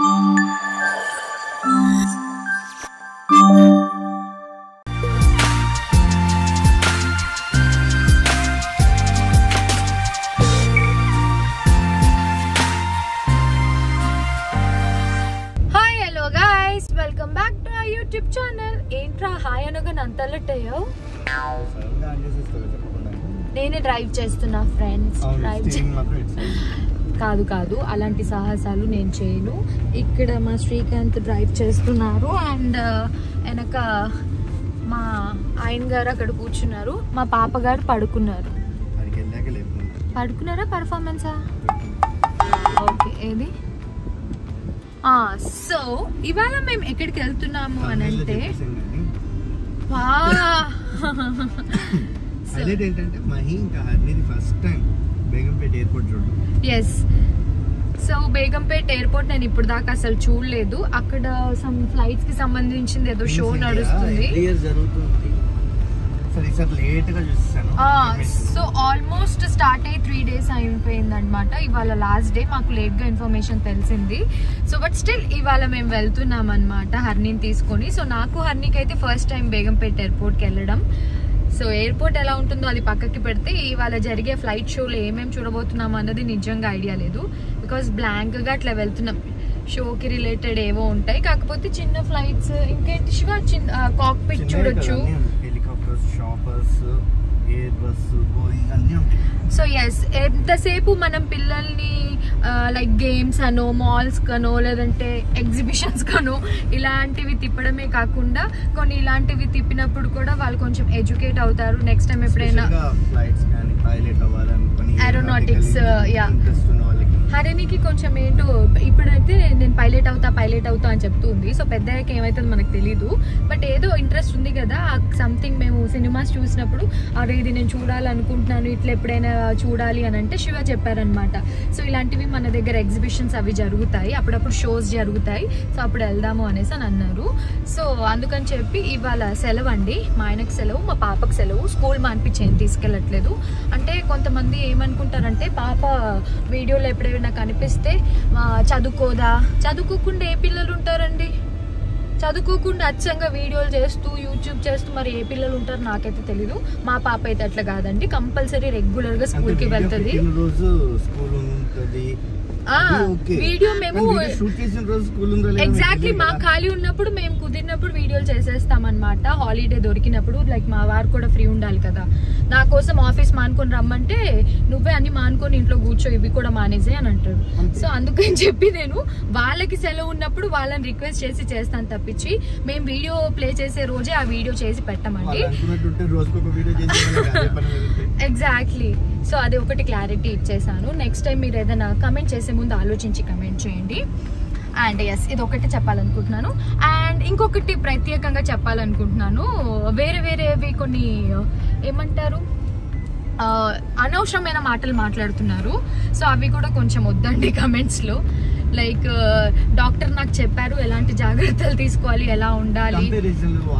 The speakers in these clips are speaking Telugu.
Música కాదు కాదు అలాంటి సాహసాలు నేను చేయను. ఇక్కడ మా శ్రీకాంత్ డ్రైవ్ చేస్తున్నారు అండ్ వెనక మా ఆయన గారు అక్కడ కూర్చున్నారు. మా పాప గారు పడుకున్నారు. పడుకున్నారా? పర్ఫార్మెన్సా ఓకే ఏది? సో ఇవాళ మేము ఎక్కడికి వెళ్తున్నాము అని అంటే హైలైట్ ఏంటంటే మహి ఇంకా హర్నీది first time Begumpet airport yes so Begumpet airport నేను ఇప్పుడు దాకా అసలు చూడలేదు. అక్కడ సమ్ ఫ్లైట్స్కి సంబంధించింది ఏదో షో నడుస్తుంది. సో ఆల్మోస్ట్ స్టార్ట్ అయ్యి త్రీ డేస్ అయిపోయింది అనమాట ఇవాళ లాస్ట్ డే మాకు లేట్గా ఇన్ఫర్మేషన్ తెలిసింది. సో బట్ స్టిల్ ఇవాళ మేము వెళ్తున్నాం అనమాట హర్నీని తీసుకొని. సో నాకు హర్నీకి అయితే ఫస్ట్ టైం బేగంపేట్ ఎయిర్పోర్ట్కి వెళ్ళడం. సో ఎయిర్పోర్ట్ ఎలా ఉంటుందో అది పక్కకి పెడితే ఇవాళ జరిగే ఫ్లైట్ షోలో ఏమేమి చూడబోతున్నాం అన్నది నిజంగా ఐడియా లేదు. బికాస్ బ్లాంక్గా అట్లా వెళ్తున్నాం. షోకి రిలేటెడ్ ఏవో ఉంటాయి. కాకపోతే చిన్న ఫ్లైట్స్ ఇంకేంటి శివ? చిన్న కాక్పిట్ చూడొచ్చు. హెలికాప్టర్స్ షాపర్స్ సో ఎస్ ఎంతసేపు మనం పిల్లల్ని లైక్ గేమ్స్ అనో మాల్స్ కనో లేదంటే ఎగ్జిబిషన్స్ కనో ఇలాంటివి తిప్పడమే కాకుండా కొన్ని ఇలాంటివి తిప్పినప్పుడు కూడా వాళ్ళు కొంచెం ఎడ్యుకేట్ అవుతారు. నెక్స్ట్ టైం ఎప్పుడైనా ఫ్లైట్స్ కానీ హరణికి కొంచెం ఏంటో ఇప్పుడైతే నేను పైలట్ అవుతా పైలట్ అవుతా అని చెప్తుంది. సో పెద్ద ఏమవుతుంది మనకు తెలీదు. బట్ ఏదో ఇంట్రెస్ట్ ఉంది కదా సంథింగ్ మేము సినిమాస్ చూసినప్పుడు అరే ఇది నేను చూడాలనుకుంటున్నాను ఇట్లా ఎప్పుడైనా చూడాలి అని అంటే శివ చెప్పారనమాట సో ఇలాంటివి మన దగ్గర ఎగ్జిబిషన్స్ అవి జరుగుతాయి. అప్పుడప్పుడు షోస్ జరుగుతాయి. సో అప్పుడు వెళ్దాము అనేసి అని అన్నారు. సో అందుకని చెప్పి ఇవాళ సెలవు అండి మా ఆయనకు సెలవు మా పాపకు సెలవు. స్కూల్ మానిపించి తీసుకెళ్ళట్లేదు. అంటే కొంతమంది ఏమనుకుంటారంటే పాప వీడియోలో ఎప్పుడైనా కనిపిస్తే ఆ, చదువుకోదా? చదువుకోకుండా ఏ పిల్లలు ఉంటారండి? చదువుకోకుండా అచ్చంగా వీడియోలు చేస్తూ యూట్యూబ్ చేస్తూ మరి ఏ పిల్లలు ఉంటారు నాకైతే తెలీదు. మా పాప అయితే అట్లా కాదండి. కంపల్సరీ రెగ్యులర్గా స్కూల్కి వెళ్తుంది. రోజు స్కూల్ ఉంటుంది ఆ, వీడియో మేము ఎగ్జాక్ట్లీ మీకు ఖాళీ ఉన్నప్పుడు మేము కుదిరినప్పుడు వీడియోలు చేసేస్తాం అనమాట హాలిడే దొరికినప్పుడు లైక్ మా వారు కూడా ఫ్రీ ఉండాలి కదా. నా కోసం ఆఫీస్ మానుకొని రమ్మంటే నువ్వే అన్ని మానుకొని ఇంట్లో కూర్చో ఇవి కూడా మానేసే అని అంటాడు. సో అందుకని చెప్పి నేను వాళ్ళకి సెలవు ఉన్నప్పుడు వాళ్ళని రిక్వెస్ట్ చేసి చేస్తాను తప్పించి మేము వీడియో ప్లే చేసే రోజే ఆ వీడియో చేసి పెట్టమండి. ఎగ్జాక్ట్లీ సో అది ఒకటి క్లారిటీ ఇచ్చేసాను. నెక్స్ట్ టైం మీరు ఏదైనా కమెంట్ చేసే ముందు ఆలోచించి కమెంట్ చేయండి. అండ్ ఎస్ ఇది ఒకటి చెప్పాలనుకుంటున్నాను. అండ్ ఇంకొకటి ప్రత్యేకంగా చెప్పాలనుకుంటున్నాను. వేరే వేరేవి కొన్ని uh, ఏమంటారు? Uh, అనవసరమైన మాటలు మాట్లాడుతున్నారు. సో అవి కూడా కొంచెం వద్దండి కమెంట్స్లో లైక్ డాక్టర్ నాకు చెప్పారు ఎలాంటి జాగ్రత్తలు తీసుకోవాలి ఎలా ఉండాలి.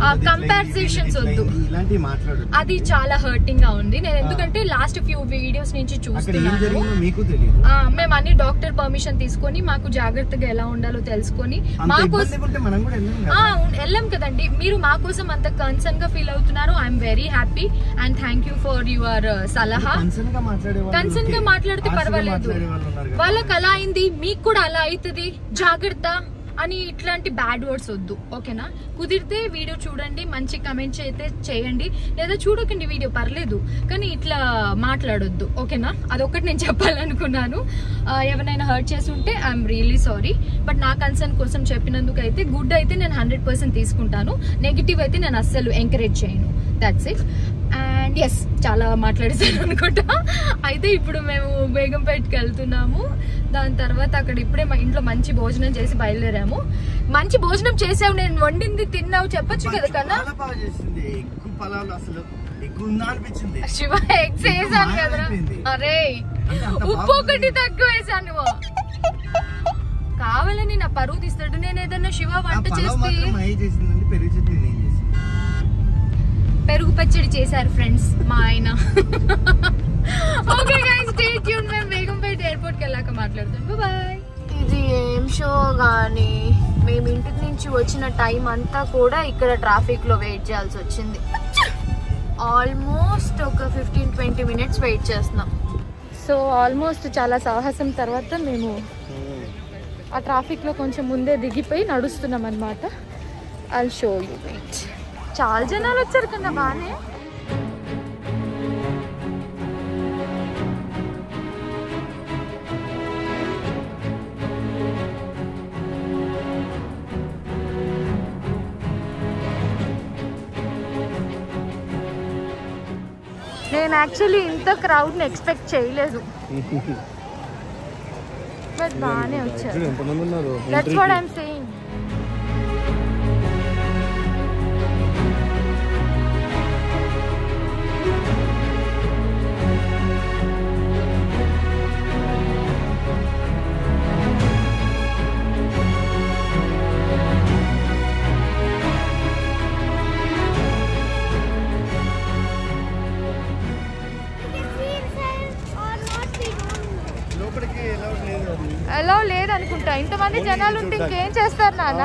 అయింది, వద్దు. అది చాలా హర్టింగ్గా ఉంది. నేను ఎందుకంటే లాస్ట్ ఫ్యూ వీడియోస్ నుంచి చూస్తున్నాను. మేము అన్ని డాక్టర్ పర్మిషన్ తీసుకొని మాకు జాగ్రత్తగా ఎలా ఉండాలో తెలుసుకొని అంత మా ఇబ్బంది కోసం ఉంటే మనం కూడా వెళ్ళాం కదండి. మీరు మా కోసం అంత కన్సర్న్గా ఫీల్ అవుతున్నారు. I'm very happy and thank you for your సలహా. కన్సర్న్గా. మాట్లాడితే పర్వాలేదు. వాళ్ళకి అలా అయింది. మీకు కూడా అలా అవుతుంది. జాగ్రత్త అని ఇట్లాంటి బ్యాడ్ వర్డ్స్ వద్దు. ఓకేనా? కుదిరితే వీడియో చూడండి మంచి కమెంట్స్ అయితే చేయండి. లేదా చూడకండి వీడియో పర్లేదు. కానీ ఇట్లా మాట్లాడొద్దు. ఓకేనా? అదొకటి నేను చెప్పాలనుకున్నాను. ఎవరైనా హర్ట్ చేసి ఉంటే ఐఎమ్ రియలీ సారీ బట్ నా కన్సర్న్ కోసం చెప్పినందుకు అయితే గుడ్ అయితే నేను హండ్రెడ్ పర్సెంట్ తీసుకుంటాను. నెగిటివ్ అయితే నేను అస్సలు ఎంకరేజ్ చేయను. దాట్స్ ఇట్ అండ్ ఎస్ చాలా మాట్లాడేసాను అనుకుంటా. అయితే ఇప్పుడు మేము బేగంపేటకి వెళ్తున్నాము. దాని తర్వాత అక్కడ ఇప్పుడే మా ఇంట్లో మంచి భోజనం చేసి బయలుదేరాము. మంచి భోజనం చేసావు నేను వండింది తిన్నావు చెప్పొచ్చు కదా కన్నా? శివ ఎగ్స్ వేసాను కదరా. అరే ఉప్పు. ఒకటి తక్కువ వేసాను. నువ్వు కావాలని నా పరువు తీస్తాడు. నేను ఏదన్నా శివ వంట చేస్తే పెరుగు పచ్చడి చేశారు ఫ్రెండ్స్ మా ఆయన. ఓకే గైస్ స్టే ట్యూన్ మేము బేగంపేట ఎయిర్పోర్ట్కి వెళ్ళాక మాట్లాడతాం. బాయ్ ఇది ఏం షో కానీ మేము ఇంటి నుంచి వచ్చిన టైం అంతా కూడా ఇక్కడ ట్రాఫిక్లో వెయిట్ చేయాల్సి వచ్చింది. ఆల్మోస్ట్ ఒక ఫిఫ్టీన్ ట్వంటీ మినిట్స్ వెయిట్ చేస్తున్నాం. సో ఆల్మోస్ట్ చాలా సాహసం తర్వాత మేము ఆ ట్రాఫిక్లో కొంచెం ముందే దిగిపోయి నడుస్తున్నాం అనమాట ఐల్ షో యూ వెయిట్ చాలా జనాలు వచ్చారు కన్నా బాగానే నేను యాక్చువల్లీ ఇంత క్రౌడ్ని ఎక్స్పెక్ట్ చేయలేదు. బట్ బాగానే వచ్చారు. దట్స్ వాట్ సేయింగ్ ఎలా లేదు లేదనుకుంటా. ఇంతమంది జనాలు ఉంటే ఇంకేం చేస్తారు నాన్న?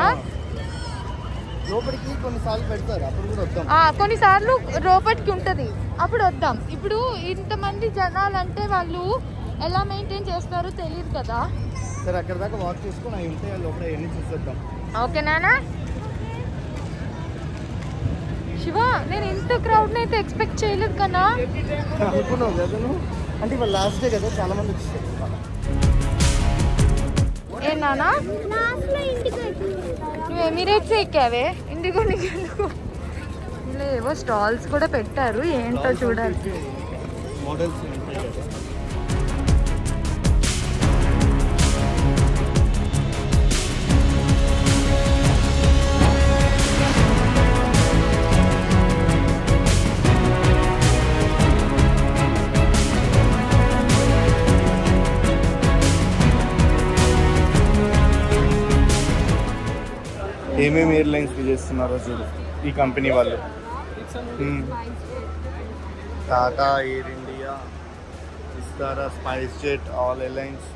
లోపలికి కొన్నిసార్లు పెడతారు. అప్పుడు కూడా వద్దాం. ఆ, కొన్నిసార్లు ఉంటుంది. అప్పుడు వద్దాం. ఇప్పుడు ఇంతమంది జనాలు అంటే వాళ్ళు ఎలా మెయింటైన్ చేస్తారో తెలియదు కదా. సరే అక్కడ దాకా వాక్ చేసుకొని అవి ఉంటాయి లోపల ఎన్ని చూసేద్దాం. ఓకే నానా శివ నేను ఇంత క్రౌడ్ అయితే ఎక్స్పెక్ట్ చేయలేదు అనుకున్నావు కదా అంటే ఇవాళ లాస్ట్ డే కదా చాలా మంది వచ్చేసారు. ఏ నానా? నువ్వు ఎమిరేట్స్ ఎక్కావే? ఇండిగో నీకు ఎందుకు? ఇలా ఏవో స్టాల్స్ కూడా పెట్టారు. ఏంటో చూడాలి. మోడల్స్ ఉంటాయి కదా ఏమేమి ఎయిర్లైన్స్కి చేస్తున్నారో చూడు ఈ కంపెనీ వాళ్ళు మ్మ్. Tata Air India Vistara SpiceJet all airlines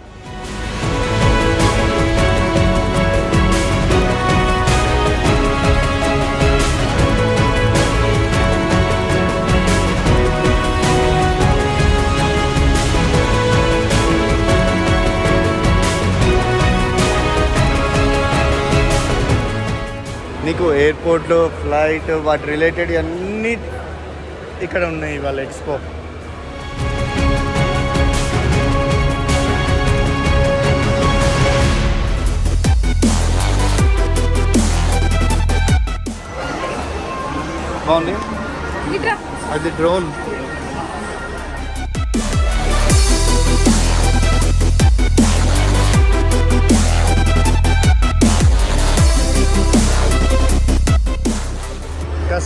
నీకు ఎయిర్పోర్ట్లో ఫ్లైట్ వాటి రిలేటెడ్ అన్నీ ఇక్కడ ఉన్నాయి వాళ్ళ ఎక్స్పో. బాగుంది? అది డ్రోన్.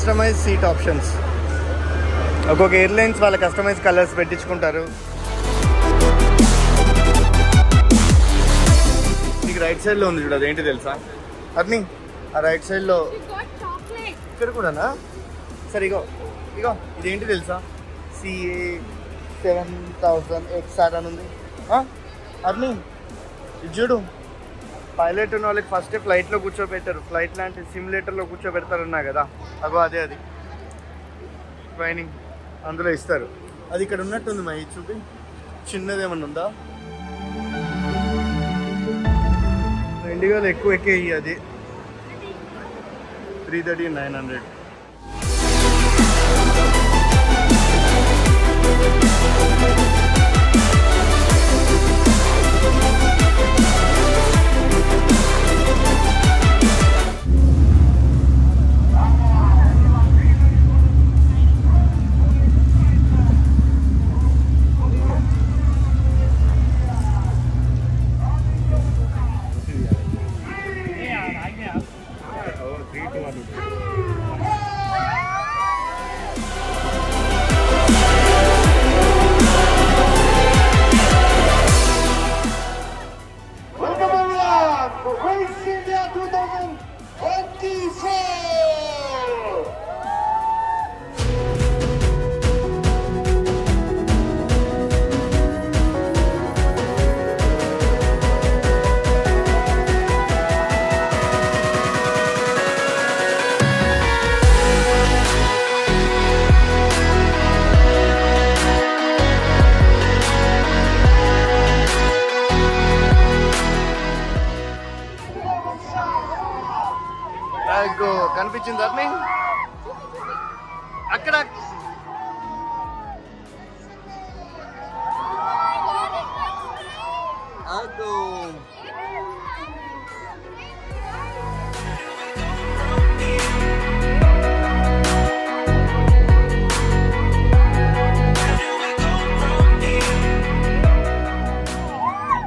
కస్టమైజ్ సీట్ ఆప్షన్స్ ఒక్కొక్క ఎయిర్లైన్స్ వాళ్ళ కస్టమైజ్ కలర్స్ పెట్టించుకుంటారు. నీకు రైట్ సైడ్లో ఉంది చూడు అదేంటి తెలుసా? అర్ని ఆ రైట్ సైడ్లో ఇక్కడ కూడానా? సరే ఇగో ఇగో ఇదేంటి తెలుసా? సిఏ సెవెన్ థౌజండ్ ఎక్స్ఆర్ అని ఉంది? అర్ని ఇది చూడు. పైలట్ ఉన్న వాళ్ళకి ఫస్ట్ ఫ్లైట్లో కూర్చోబెట్టారు. ఫ్లైట్ లాంటి సిమ్యులేటర్లో కూర్చోబెడతారన్నా కదా? అగో అదే అది. ట్రైనింగ్ అందులో ఇస్తారు. అది ఇక్కడ ఉన్నట్టుంది మా ఈ చూపి. చిన్నది ఏమన్నా ఉందా ఇండిగోలో ఎక్కువ ఎక్కే అది. త్రీ థర్టీ నైన్ హండ్రెడ్ కనిపించింది? అర్ని అక్కడ అగ్గో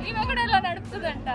ఈమె కూడా ఇలా నడుపుతుందంట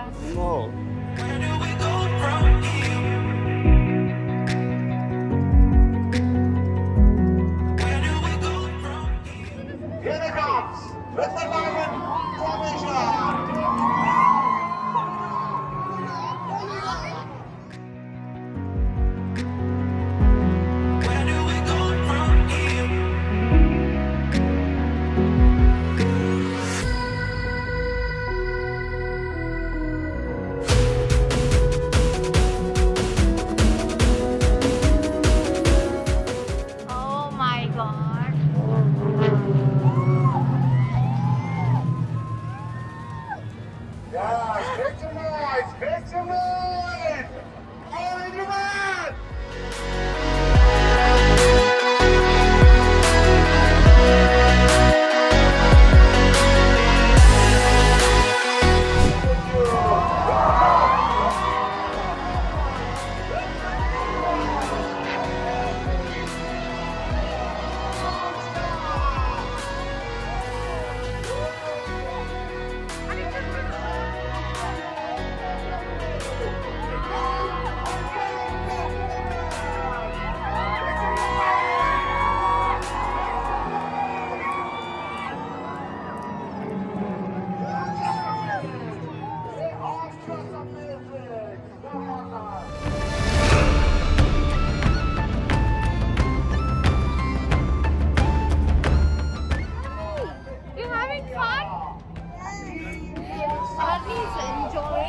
fun? Arnie is enjoying.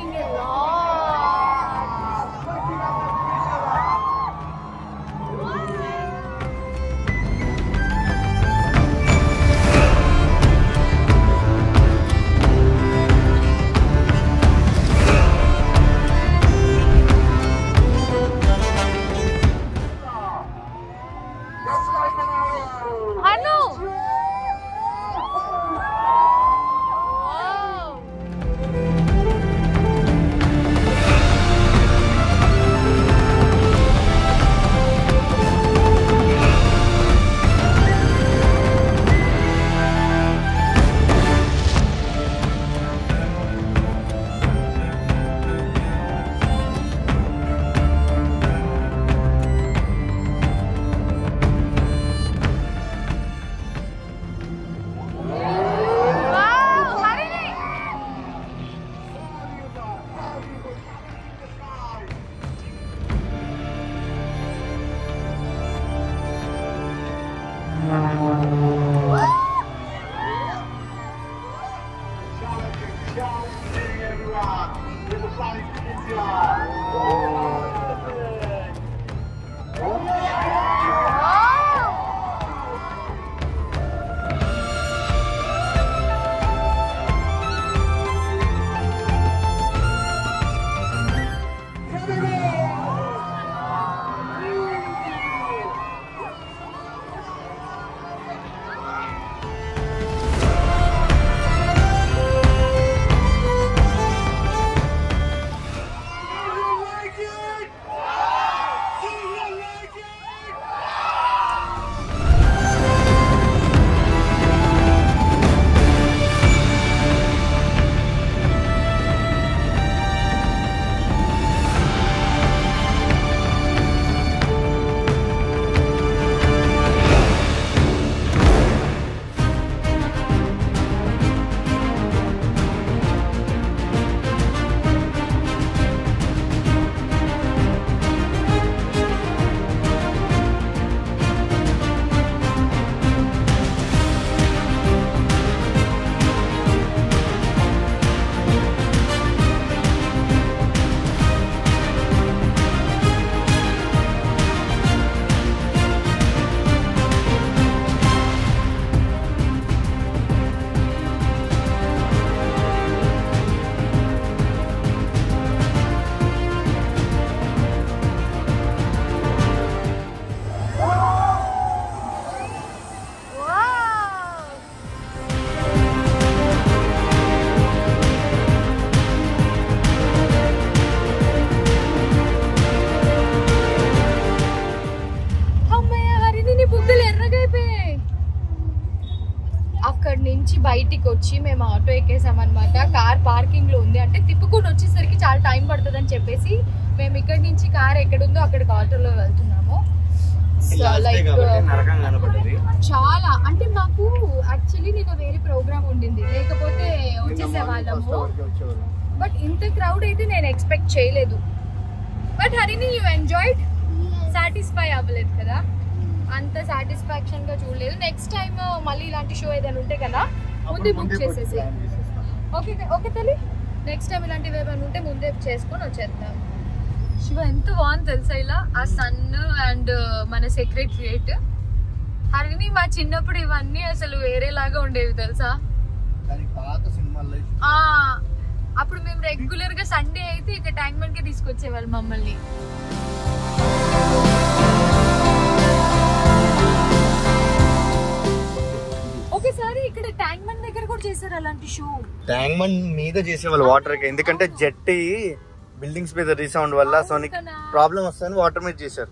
ఎక్కడుందో అక్కడికి ఆటోలో వెళ్తున్నాము. లైక్ చాలా అంటే మాకు యాక్చువల్లీ నేను వేరే ప్రోగ్రామ్ ఉండింది. లేకపోతే వచ్చేసే వాళ్ళము. బట్ ఇంత క్రౌడ్ అయితే నేను ఎక్స్పెక్ట్ చేయలేదు. బట్ హరిని యూ ఎంజాయ్డ్ సాటిస్ఫై అవ్వలేదు కదా? అంత సాటిస్ఫాక్షన్గా చూడలేదు నెక్స్ట్ టైం మళ్ళీ ఇలాంటి షో ఏదైనా ఉంటే కదా ముందే బుక్ చేసేసి ఓకే ఓకే తల్లి. నెక్స్ట్ టైం ఇలాంటివి ఏమైనా ఉంటే ముందే చేసుకొని వచ్చేద్దాం. శివ ఎంత బాగుంది తెలుసా ఇలా? ఆ సన్ అండ్ మన సెక్రటరియేట్ హరిని మా చిన్నప్పుడు ఇవన్నీ అసలు వేరేలాగా ఉండేవి తెలుసా? అప్పుడు మేము రెగ్యులర్గా సండే అయితే ఇక ట్యాంక్కి తీసుకొచ్చేవాళ్ళు మమ్మల్ని. ఒకసారి ఇక్కడ ట్యాంక్ బండ్ దగ్గర కూడా చేశారు అలాంటి షో ట్యాంక్ బండ్ మీద చేసేవాళ్ళు వాటర్ ఎందుకంటే జెట్టి బిల్డింగ్స్ మీద రీసౌండ్ వల్ల సో నీకు? ప్రాబ్లం వస్తుందని వాటర్ మీద చేశారు.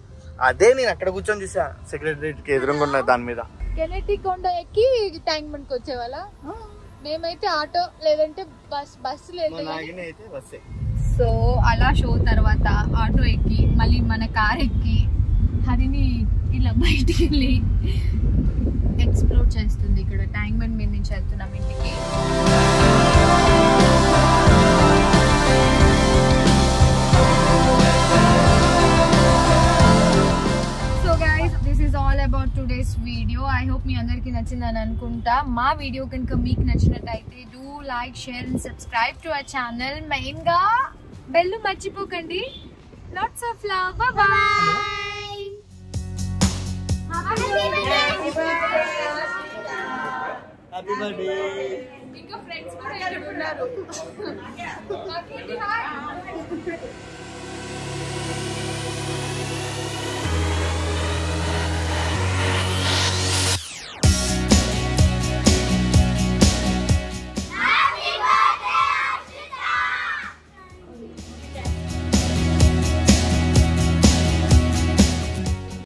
అదే నేను అక్కడ కూర్చొని చూసా. సెక్రటరేట్కి ఎదురుగా ఉన్న దాని మీద. కెనెటీ కొండ ఎక్కి ట్యాంక్ బండ్కి వచ్చేవాళ్ళ? మేమైతే ఆటో లేదంటే బస్ బస్సు. లేదు సో అలా షో తర్వాత ఆటో ఎక్కి మళ్ళీ మన కార్ ఎక్కి హరిని ఇలా బయటికి వెళ్ళి ఎక్స్ప్లోర్ చేస్తుంది. ఇక్కడ ట్యాంక్ బండ్ మీద నుంచి వెళ్తున్నాం ఇంటికి. టుడేస్ వీడియో ఐ హోప్ మీ అందరికీ నచ్చిందని అనుకుంటా. మా వీడియో కనుక మీకు నచ్చినట్టయితే do like share and subscribe to our channel మెయిన్గా బెల్ మర్చిపోకండి lots of love bye happy birthday ఇంకా ఫ్రెండ్స్ కూడా